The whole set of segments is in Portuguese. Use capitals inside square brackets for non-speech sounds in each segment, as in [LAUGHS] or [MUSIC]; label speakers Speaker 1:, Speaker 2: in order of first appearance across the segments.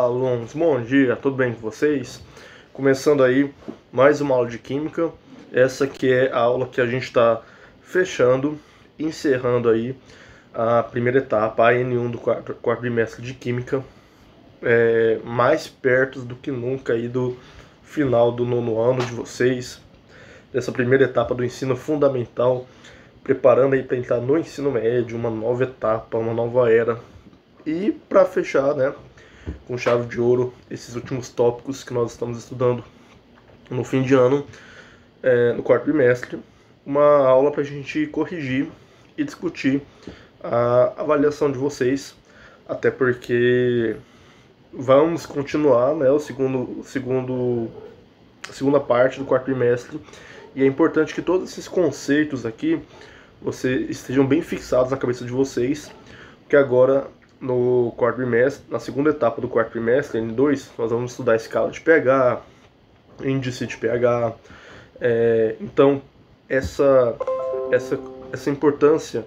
Speaker 1: alunos, bom dia, tudo bem com vocês? Começando aí mais uma aula de Química, essa que é a aula que a gente está fechando, encerrando aí a primeira etapa, a N1 do quarto, quarto bimestre de Química, é, mais perto do que nunca aí do final do nono ano de vocês, dessa primeira etapa do ensino fundamental, preparando aí para entrar no ensino médio, uma nova etapa, uma nova era, e para fechar, né, com chave de ouro esses últimos tópicos que nós estamos estudando no fim de ano, é, no quarto bimestre, uma aula para a gente corrigir e discutir a avaliação de vocês, até porque vamos continuar, né, o segundo, segundo, segunda parte do quarto bimestre, e é importante que todos esses conceitos aqui você estejam bem fixados na cabeça de vocês, porque agora no quarto trimestre, na segunda etapa do quarto trimestre, N2, nós vamos estudar escala de pH, índice de pH. É, então, essa, essa, essa importância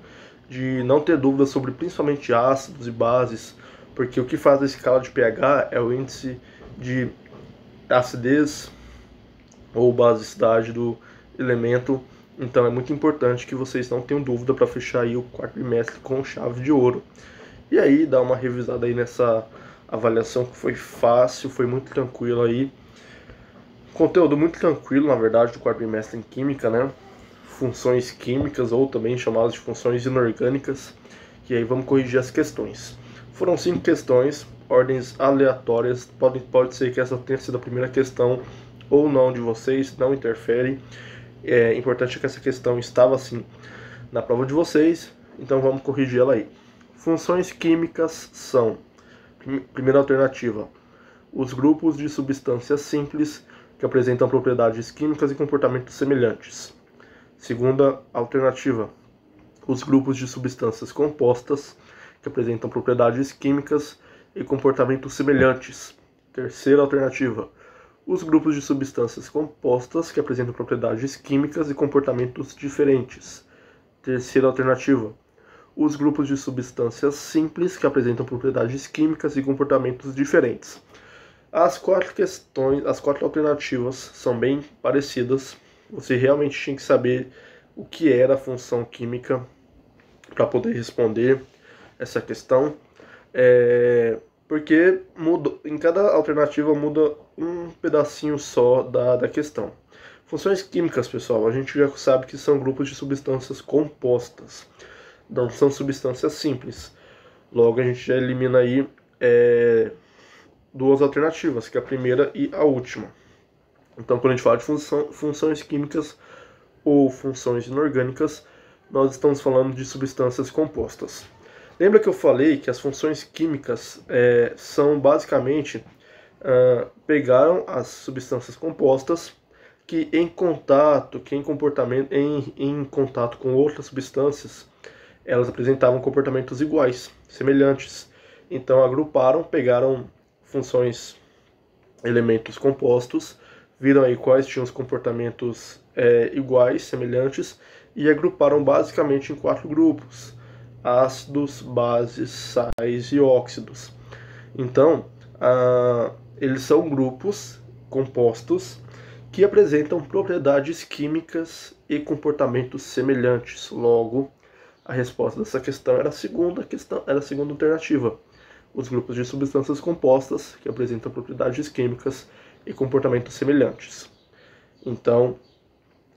Speaker 1: de não ter dúvidas sobre principalmente ácidos e bases, porque o que faz a escala de pH é o índice de acidez ou basicidade do elemento. Então é muito importante que vocês não tenham dúvida para fechar aí o quarto trimestre com chave de ouro. E aí dá uma revisada aí nessa avaliação que foi fácil, foi muito tranquilo aí. Conteúdo muito tranquilo, na verdade, do quarto trimestre em Química, né? Funções químicas ou também chamadas de funções inorgânicas. E aí vamos corrigir as questões. Foram cinco questões, ordens aleatórias. Pode, pode ser que essa tenha sido a primeira questão ou não de vocês, não interfere. É importante que essa questão estava assim na prova de vocês, então vamos corrigir ela aí. Funções químicas são: primeira alternativa, os grupos de substâncias simples que apresentam propriedades químicas e comportamentos semelhantes. Segunda alternativa, os grupos de substâncias compostas que apresentam propriedades químicas e comportamentos semelhantes. Terceira alternativa, os grupos de substâncias compostas que apresentam propriedades químicas e comportamentos diferentes. Terceira alternativa, os grupos de substâncias simples que apresentam propriedades químicas e comportamentos diferentes. As quatro questões, as quatro alternativas são bem parecidas. Você realmente tinha que saber o que era a função química para poder responder essa questão. É, porque muda, em cada alternativa muda um pedacinho só da, da questão. Funções químicas, pessoal, a gente já sabe que são grupos de substâncias compostas não são substâncias simples. Logo, a gente já elimina aí é, duas alternativas, que é a primeira e a última. Então, quando a gente fala de função, funções químicas ou funções inorgânicas, nós estamos falando de substâncias compostas. Lembra que eu falei que as funções químicas é, são basicamente uh, pegaram as substâncias compostas que em contato, que em comportamento, em, em contato com outras substâncias, elas apresentavam comportamentos iguais, semelhantes. Então agruparam, pegaram funções, elementos compostos, viram aí quais tinham os comportamentos é, iguais, semelhantes, e agruparam basicamente em quatro grupos: ácidos, bases, sais e óxidos. Então, eles são grupos compostos que apresentam propriedades químicas e comportamentos semelhantes. Logo, a resposta dessa questão era a segunda questão, era a segunda alternativa. Os grupos de substâncias compostas que apresentam propriedades químicas e comportamentos semelhantes. Então,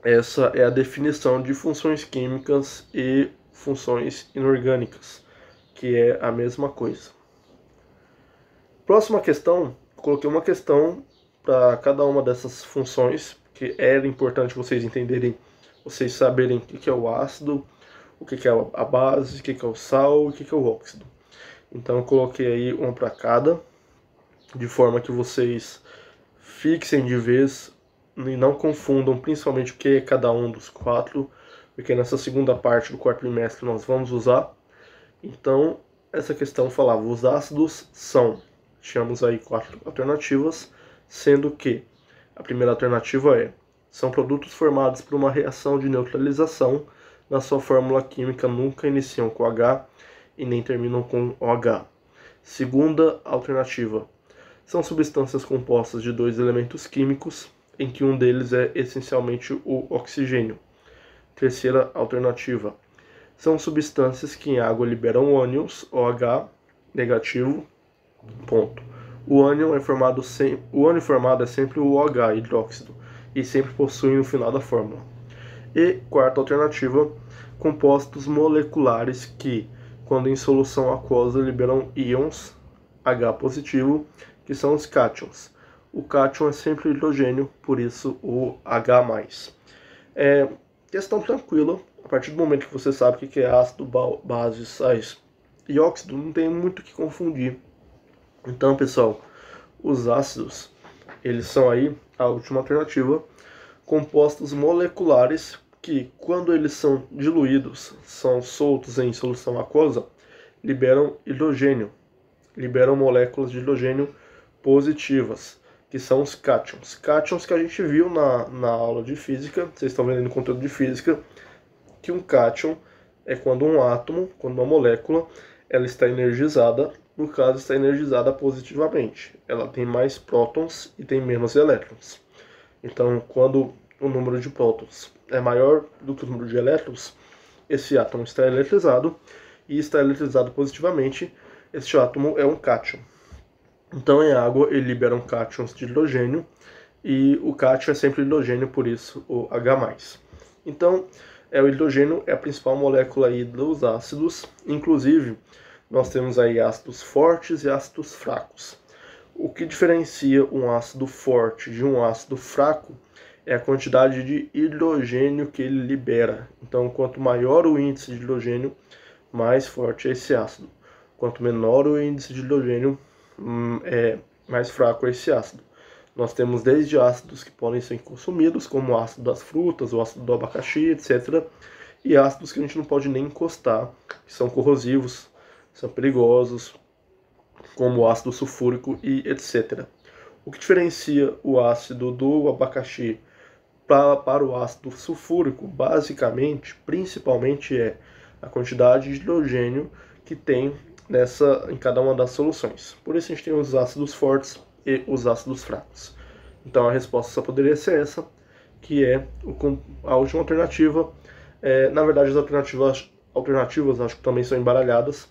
Speaker 1: essa é a definição de funções químicas e funções inorgânicas, que é a mesma coisa. Próxima questão, coloquei uma questão para cada uma dessas funções, que era importante vocês entenderem, vocês saberem o que é o ácido, o que, que é a base, o que, que é o sal, o que, que é o óxido. Então eu coloquei aí uma para cada, de forma que vocês fixem de vez e não confundam principalmente o que é cada um dos quatro, porque nessa segunda parte do quarto trimestre nós vamos usar. Então, essa questão falava, os ácidos são, tínhamos aí quatro alternativas, sendo que a primeira alternativa é, são produtos formados por uma reação de neutralização na sua fórmula química nunca iniciam com H e nem terminam com OH. Segunda alternativa: são substâncias compostas de dois elementos químicos, em que um deles é essencialmente o oxigênio. Terceira alternativa. São substâncias que em água liberam ânions, OH negativo. Ponto. O ânion é formado sem, o ânion formado é sempre o OH hidróxido e sempre possui no final da fórmula. E quarta alternativa, compostos moleculares que, quando em solução aquosa, liberam íons H positivo, que são os cátions. O cátion é sempre hidrogênio, por isso o H+. É questão tranquila, a partir do momento que você sabe o que é ácido, base, sais e óxido, não tem muito o que confundir. Então, pessoal, os ácidos, eles são aí a última alternativa, compostos moleculares que, quando eles são diluídos, são soltos em solução aquosa, liberam hidrogênio, liberam moléculas de hidrogênio positivas, que são os cátions. Cátions que a gente viu na, na aula de física, vocês estão vendo no conteúdo de física, que um cátion é quando um átomo, quando uma molécula, ela está energizada, no caso está energizada positivamente. Ela tem mais prótons e tem menos elétrons. Então, quando o número de prótons é maior do que o número de elétrons, esse átomo está eletrizado e está eletrizado positivamente. Este átomo é um cátion. Então, em água, ele libera um cátions de hidrogênio e o cátion é sempre hidrogênio, por isso o H+. Então, é, o hidrogênio é a principal molécula aí dos ácidos, inclusive nós temos aí ácidos fortes e ácidos fracos. O que diferencia um ácido forte de um ácido fraco é a quantidade de hidrogênio que ele libera. Então, quanto maior o índice de hidrogênio, mais forte é esse ácido. Quanto menor o índice de hidrogênio, hum, é mais fraco é esse ácido. Nós temos desde ácidos que podem ser consumidos, como o ácido das frutas, o ácido do abacaxi, etc. E ácidos que a gente não pode nem encostar, que são corrosivos, são perigosos, como o ácido sulfúrico e etc. O que diferencia o ácido do abacaxi pra, para o ácido sulfúrico, basicamente, principalmente é a quantidade de hidrogênio que tem nessa em cada uma das soluções. Por isso a gente tem os ácidos fortes e os ácidos fracos. Então a resposta só poderia ser essa, que é a última alternativa. É, na verdade, as alternativas, alternativas acho que também são embaralhadas.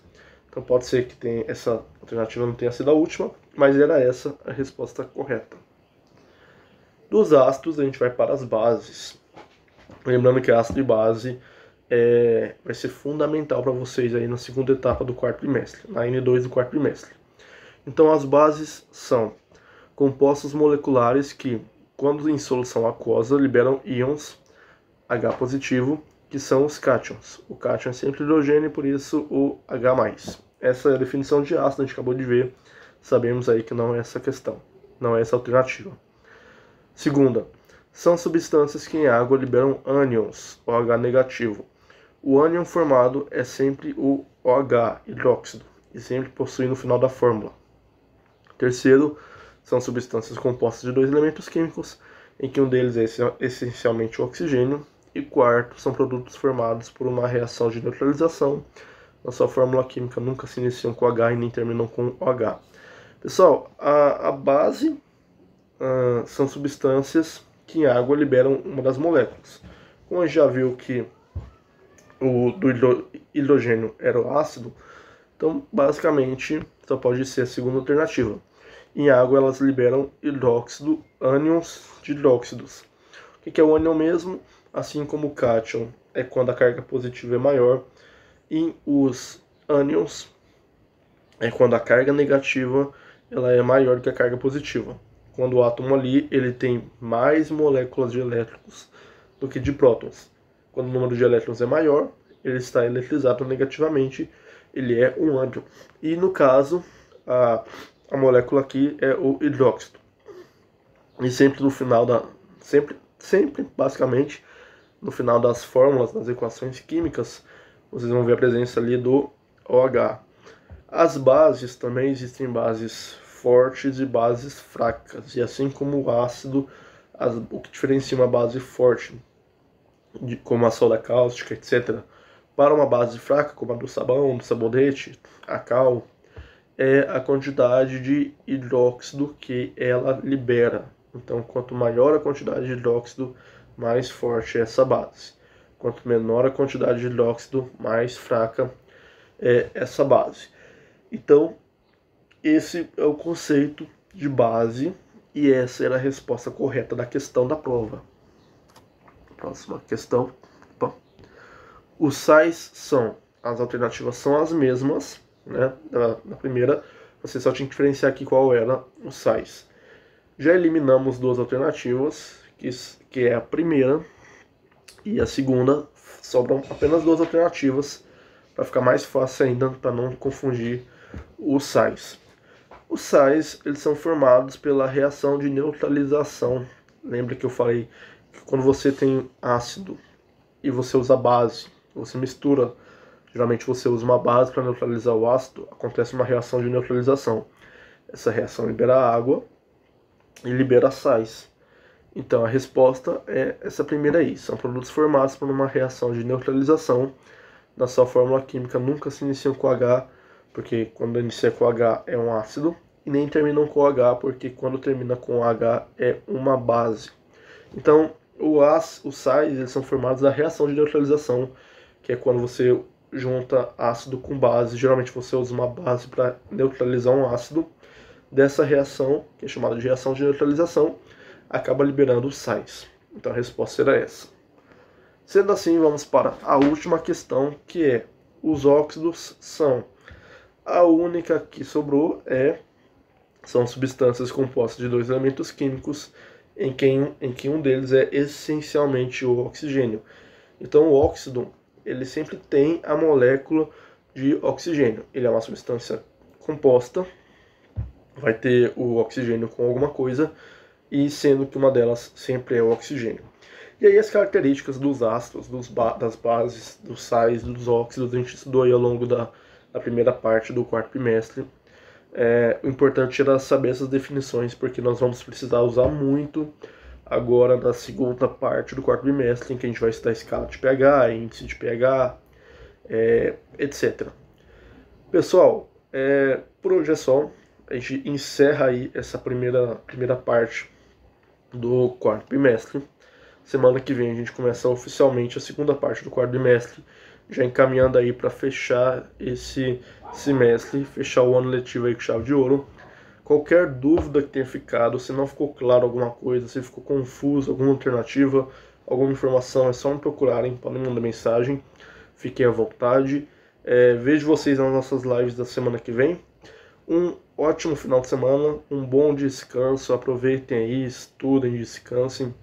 Speaker 1: Então pode ser que tenha, essa alternativa não tenha sido a última, mas era essa a resposta correta. Dos ácidos, a gente vai para as bases. Lembrando que ácido e base é, vai ser fundamental para vocês aí na segunda etapa do quarto trimestre, na N2 do quarto trimestre. Então as bases são compostos moleculares que, quando em solução aquosa, liberam íons H positivo que são os cátions. O cátion é sempre hidrogênio, por isso o H+. Essa definição de ácido, a gente acabou de ver. Sabemos aí que não é essa questão, não é essa alternativa. Segunda, são substâncias que em água liberam ânions, OH negativo. O ânion formado é sempre o OH, hidróxido, e sempre possui no final da fórmula. Terceiro, são substâncias compostas de dois elementos químicos, em que um deles é essencialmente o oxigênio e quarto, são produtos formados por uma reação de neutralização. Na sua fórmula química nunca se iniciam com H e nem terminam com OH. Pessoal, a, a base são substâncias que em água liberam uma das moléculas. Como a gente já viu que o do hidrogênio era o ácido, então basicamente só pode ser a segunda alternativa. Em água elas liberam hidróxido, ânions de hidróxidos. O que é o ânion mesmo? assim como o cátion é quando a carga positiva é maior, e os ânions é quando a carga negativa ela é maior que a carga positiva. Quando o átomo ali ele tem mais moléculas de elétrons do que de prótons. Quando o número de elétrons é maior, ele está eletrizado negativamente, ele é um ânion. E no caso, a, a molécula aqui é o hidróxido. E sempre no final da sempre sempre basicamente no final das fórmulas, das equações químicas, vocês vão ver a presença ali do OH. As bases também existem bases fortes e bases fracas, e assim como o ácido, as, o que diferencia uma base forte, de, como a soda cáustica, etc., para uma base fraca, como a do sabão, do sabonete, a cal, é a quantidade de hidróxido que ela libera. Então, quanto maior a quantidade de hidróxido, mais forte é essa base. Quanto menor a quantidade de hidróxido, mais fraca é essa base. Então, esse é o conceito de base e essa era a resposta correta da questão da prova. Próxima questão. Bom, os sais são, as alternativas são as mesmas, né? Da, da primeira, você só tinha que diferenciar aqui qual era os sais. Já eliminamos duas alternativas, que, que é a primeira e a segunda. Sobram apenas duas alternativas para ficar mais fácil ainda, para não confundir os sais. Os sais eles são formados pela reação de neutralização. Lembra que eu falei que quando você tem ácido e você usa base, você mistura, geralmente você usa uma base para neutralizar o ácido, acontece uma reação de neutralização. Essa reação libera água e libera sais. Então a resposta é essa primeira aí. São produtos formados por uma reação de neutralização. Na sua fórmula química nunca se iniciam com H, porque quando inicia com H é um ácido, e nem terminam com H, porque quando termina com H é uma base. Então o as, os sais eles são formados da reação de neutralização, que é quando você junta ácido com base. Geralmente você usa uma base para neutralizar um ácido. Dessa reação, que é chamada de reação de neutralização, acaba liberando os sais. Então a resposta será essa. Sendo assim, vamos para a última questão, que é: os óxidos são. A única que sobrou é são substâncias compostas de dois elementos químicos em que, em que um deles é essencialmente o oxigênio. Então o óxido ele sempre tem a molécula de oxigênio. Ele é uma substância composta, vai ter o oxigênio com alguma coisa e sendo que uma delas sempre é o oxigênio. E aí as características dos ácidos, dos ba das bases, dos sais, dos óxidos, a gente estudou aí ao longo da, da primeira parte do quarto trimestre. É, o importante era saber essas definições, porque nós vamos precisar usar muito agora na segunda parte do quarto trimestre, em que a gente vai estudar escala de pH, índice de pH, é, etc. Pessoal, é, por hoje é só. A gente encerra aí essa primeira, primeira parte do quarto bimestre. Semana que vem a gente começa oficialmente a segunda parte do quarto bimestre, já encaminhando aí para fechar esse semestre, fechar o ano letivo aí com chave de ouro. Qualquer dúvida que tenha ficado, se não ficou claro alguma coisa, se ficou confuso, alguma alternativa, alguma informação, é só me procurarem, podem mandar mensagem, fiquem à vontade. É, vejo vocês nas nossas lives da semana que vem. Um ótimo final de semana, um bom descanso, aproveitem aí, estudem, descansem.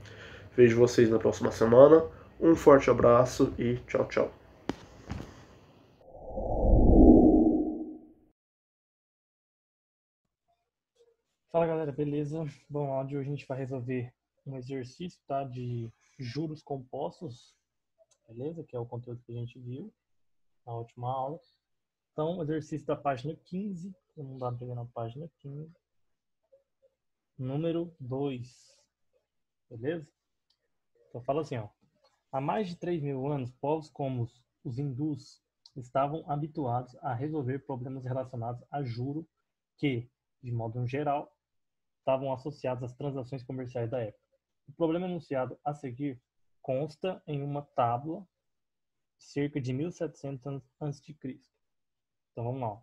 Speaker 1: Vejo vocês na próxima semana. Um forte abraço e tchau, tchau.
Speaker 2: Fala galera, beleza? Bom, áudio hoje a gente vai resolver um exercício tá, de juros compostos, beleza? Que é o conteúdo que a gente viu na última aula. Então, exercício da página 15, vamos dar para na página 15, número 2, beleza? Então, fala assim, ó. Há mais de 3 mil anos, povos como os hindus estavam habituados a resolver problemas relacionados a juro que, de modo geral, estavam associados às transações comerciais da época. O problema enunciado a seguir consta em uma tábua cerca de 1700 a.C. Então vamos lá.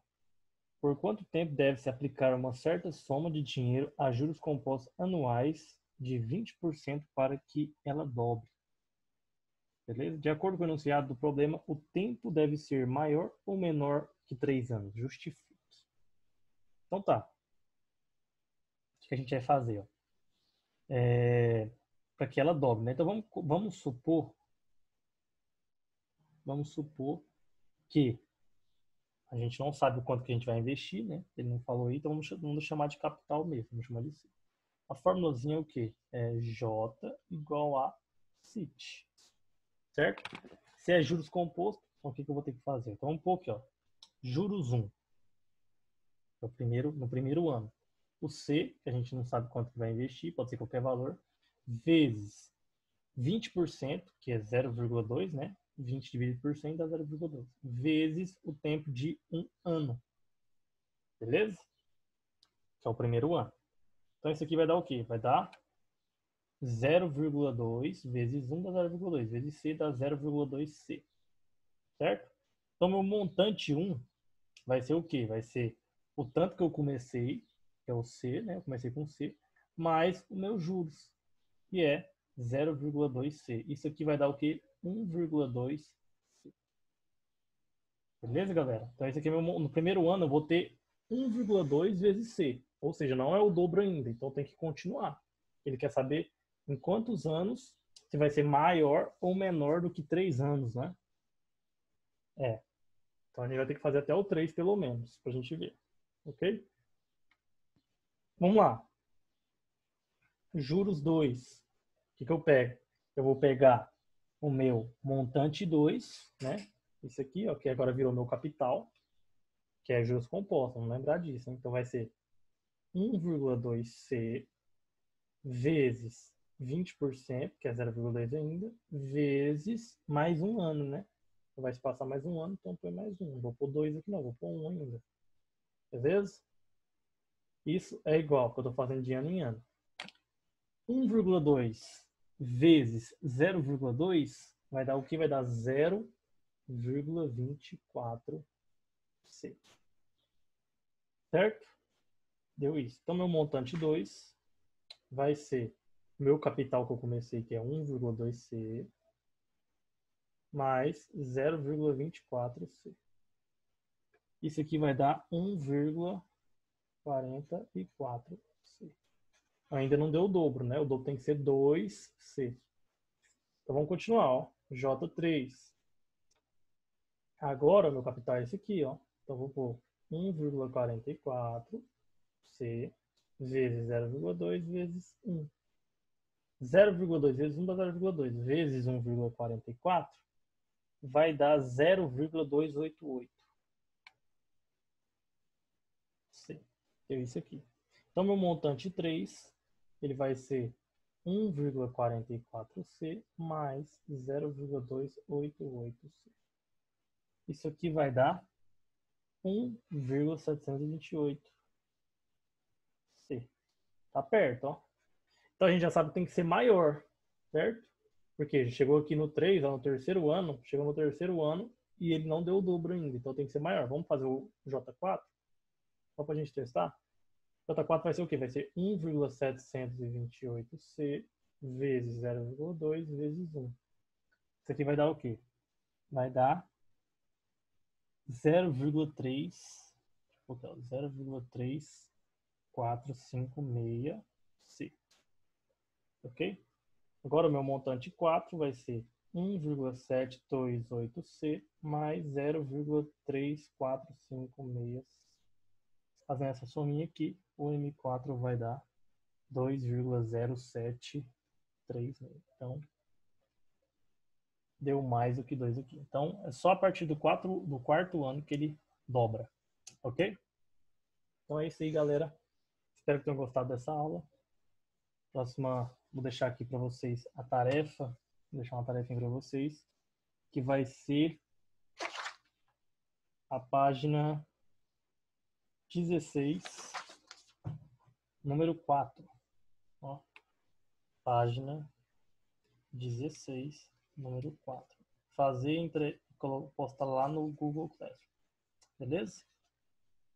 Speaker 2: Por quanto tempo deve-se aplicar uma certa soma de dinheiro a juros compostos anuais de 20% para que ela dobre? Beleza? De acordo com o enunciado do problema, o tempo deve ser maior ou menor que 3 anos. Justifique. Então tá que a gente vai fazer? É, para que ela dobre. Né? Então vamos, vamos supor, vamos supor que a gente não sabe o quanto que a gente vai investir, né? Ele não falou aí, então vamos, vamos chamar de capital mesmo, vamos chamar de C. A formulazinha é o quê? É J igual a CIT. Certo? Se é juros compostos, então o que, que eu vou ter que fazer? Então pôr aqui, ó. Juros 1. No primeiro, no primeiro ano o C, que a gente não sabe quanto que vai investir, pode ser qualquer valor, vezes 20%, que é 0,2, né? 20 dividido por 100 dá 0,2. Vezes o tempo de um ano. Beleza? Que é o primeiro ano. Então, isso aqui vai dar o quê? Vai dar 0,2 vezes 1 dá 0,2, vezes C dá 0,2C. Certo? Então, meu montante 1 vai ser o quê? Vai ser o tanto que eu comecei, que é o C, né? Eu comecei com C, mais o meu juros, que é 0,2C. Isso aqui vai dar o quê? 1,2C. Beleza, galera? Então, esse aqui é meu, no primeiro ano eu vou ter 1,2 vezes C. Ou seja, não é o dobro ainda. Então, tem que continuar. Ele quer saber em quantos anos se vai ser maior ou menor do que 3 anos, né? É. Então, a gente vai ter que fazer até o 3, pelo menos, para a gente ver. Ok? Vamos lá. Juros 2. O que, que eu pego? Eu vou pegar o meu montante 2, né? Isso aqui, ó, que agora virou meu capital, que é juros compostos, vamos lembrar disso. Hein? Então vai ser 1,2C vezes 20%, que é 0,2 ainda, vezes mais um ano, né? Então vai se passar mais um ano, então põe mais um. Vou pôr dois aqui, não, vou pôr um ainda. Beleza? Isso é igual que eu estou fazendo de ano em ano. 1,2 vezes 0,2 vai dar o que? Vai dar 0,24C. Certo? Deu isso. Então, meu montante 2 vai ser meu capital que eu comecei, que é 1,2C, mais 0,24C. Isso aqui vai dar 1,44C. Ainda não deu o dobro, né? O dobro tem que ser 2C. Então vamos continuar, ó. J3. Agora, meu capital é esse aqui, ó. Então vou pôr 1,44C vezes 0,2 vezes 1. 0,2 vezes 1 dá 0,2 vezes 1,44 vai dar 0,288. C. Deu isso aqui. Então, meu montante 3 ele vai ser 1,44C mais 0,288C. Isso aqui vai dar 1,728C. Tá perto, ó. Então a gente já sabe que tem que ser maior, certo? Porque chegou aqui no 3, ó, no terceiro ano, chegou no terceiro ano e ele não deu o dobro ainda, então tem que ser maior. Vamos fazer o J4? Só para a gente testar? J4 vai ser o quê? Vai ser 1,728C vezes 0,2 vezes 1. Isso aqui vai dar o quê? Vai dar 0,3 0,3456C. Ok? Agora o meu montante 4 vai ser 1,728C mais 0,3456. Fazendo essa sominha aqui, o M4 vai dar 2,073. Então, deu mais do que 2 aqui. Então, é só a partir do, 4, do quarto ano que ele dobra. Ok? Então é isso aí, galera. Espero que tenham gostado dessa aula. Próxima, vou deixar aqui para vocês a tarefa. Vou deixar uma tarefa para vocês. Que vai ser a página 16 número 4. Ó, página 16, número 4. Fazer entre postar lá no Google Classroom. Beleza?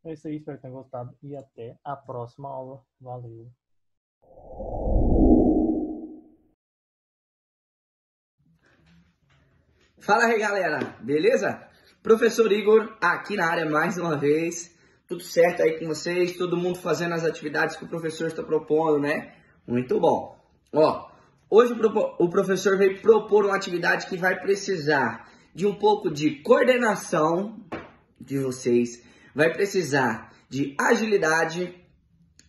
Speaker 2: É isso aí, espero que tenham gostado e até a próxima aula. Valeu!
Speaker 3: Fala aí, galera, beleza? Professor Igor aqui na área mais uma vez. Tudo certo aí com vocês? Todo mundo fazendo as atividades que o professor está propondo, né? Muito bom. Ó, hoje o professor veio propor uma atividade que vai precisar de um pouco de coordenação de vocês, vai precisar de agilidade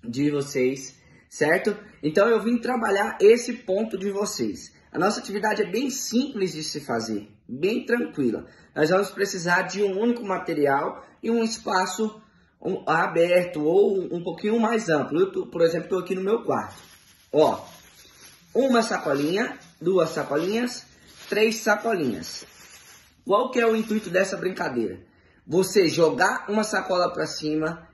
Speaker 3: de vocês, certo? Então eu vim trabalhar esse ponto de vocês. A nossa atividade é bem simples de se fazer, bem tranquila. Nós vamos precisar de um único material e um espaço um, aberto ou um pouquinho mais amplo. Eu, tô, por exemplo, estou aqui no meu quarto. Ó, uma sacolinha, duas sacolinhas, três sacolinhas. Qual que é o intuito dessa brincadeira? Você jogar uma sacola para cima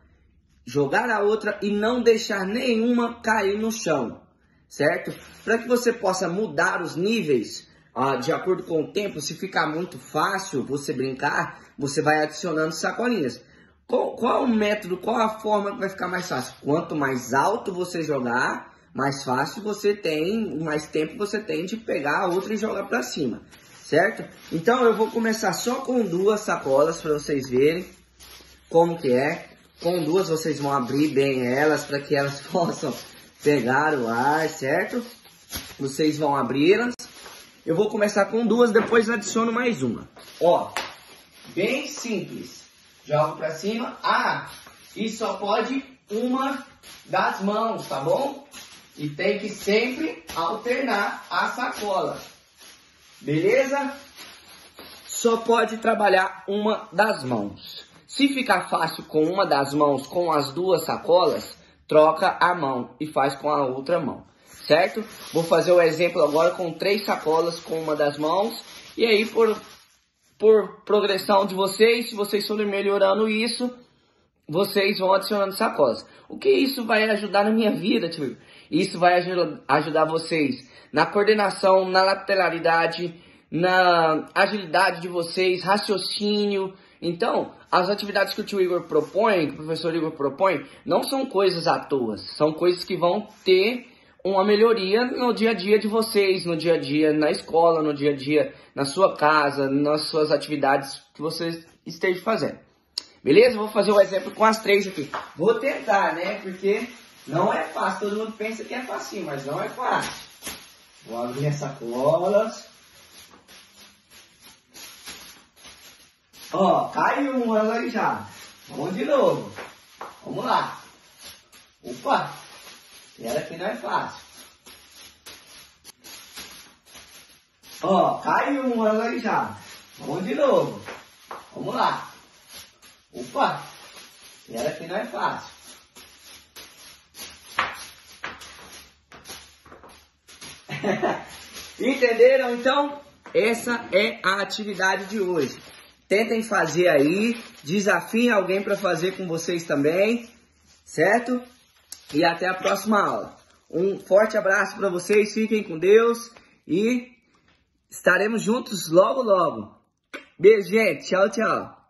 Speaker 3: jogar a outra e não deixar nenhuma cair no chão, certo? Para que você possa mudar os níveis ah, de acordo com o tempo, se ficar muito fácil você brincar, você vai adicionando sacolinhas. Qual, qual o método, qual a forma que vai ficar mais fácil? Quanto mais alto você jogar, mais fácil você tem, mais tempo você tem de pegar a outra e jogar para cima, certo? Então eu vou começar só com duas sacolas para vocês verem como que é. Com duas vocês vão abrir bem elas para que elas [LAUGHS] possam pegar o ar, certo? Vocês vão abri-las. Eu vou começar com duas, depois adiciono mais uma. Ó, bem simples. Jogo para cima. Ah, e só pode uma das mãos, tá bom? E tem que sempre alternar a sacola. Beleza? Só pode trabalhar uma das mãos. Se ficar fácil com uma das mãos com as duas sacolas, troca a mão e faz com a outra mão. Certo? Vou fazer o exemplo agora com três sacolas com uma das mãos. E aí, por por progressão de vocês, se vocês forem melhorando isso, vocês vão adicionando sacolas. O que isso vai ajudar na minha vida, tio? Isso vai ajudar vocês na coordenação, na lateralidade, na agilidade de vocês, raciocínio. Então, as atividades que o tio Igor propõe, que o professor Igor propõe, não são coisas à toa, são coisas que vão ter uma melhoria no dia a dia de vocês, no dia a dia na escola, no dia a dia na sua casa, nas suas atividades que vocês estejam fazendo. Beleza? Vou fazer o um exemplo com as três aqui. Vou tentar, né? Porque não é fácil. Todo mundo pensa que é fácil, mas não é fácil. Vou abrir as sacolas. Ó, caiu uma já. Vamos de novo. Vamos lá. Opa! Ela aqui não é fácil. Ó, caiu uma ali já. Vamos de novo. Vamos lá. Opa! Ela aqui não é fácil. [LAUGHS] Entenderam? Então, essa é a atividade de hoje. Tentem fazer aí, desafiem alguém para fazer com vocês também, certo? E até a próxima aula. Um forte abraço para vocês, fiquem com Deus e estaremos juntos logo logo. Beijo, gente. Tchau, tchau.